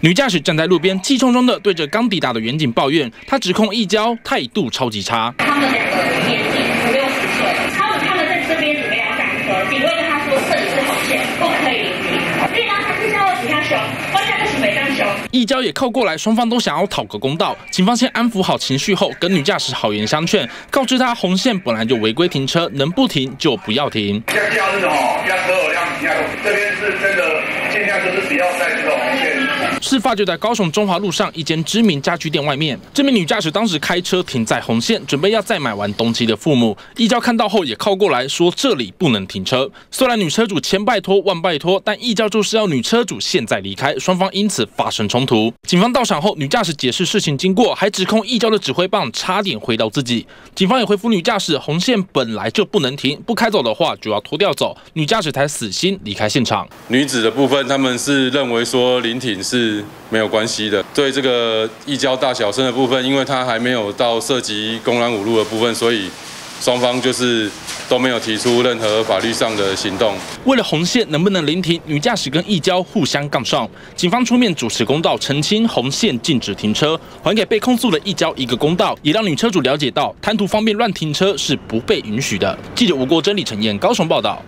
女驾驶站在路边，气冲冲的对着刚抵达的远景抱怨，她指控一交态度超级差。他们两个年纪五六十岁，他们他们在这边准备要上车，警卫跟他说这里是红线，不可以停。所以呢，他是要比他凶，关键就是没这样凶。一交也靠过来，双方都想要讨个公道。警方先安抚好情绪后，跟女驾驶好言相劝，告知她红线本来就违规停车，能不停就不要停。像假日哦，要车流量比较，这边是真的尽量就是不要在这个红线。事发就在高雄中华路上一间知名家具店外面。这名女驾驶当时开车停在红线，准备要再买完东西的父母。一交看到后也靠过来说这里不能停车。虽然女车主千拜托万拜托，但一交就是要女车主现在离开，双方因此发生冲突。警方到场后，女驾驶解释事情经过，还指控一交的指挥棒差点挥到自己。警方也回复女驾驶，红线本来就不能停，不开走的话就要拖掉走。女驾驶才死心离开现场。女子的部分，他们是认为说临停是没有关系的。对这个一交大小声的部分，因为它还没有到涉及公然侮辱的部分，所以双方就是都没有提出任何法律上的行动。为了红线能不能临停，女驾驶跟一交互相杠上，警方出面主持公道，澄清红线禁止停车，还给被控诉的一交一个公道，也让女车主了解到贪图方便乱停车是不被允许的。记者吴国珍、李晨燕高雄报道。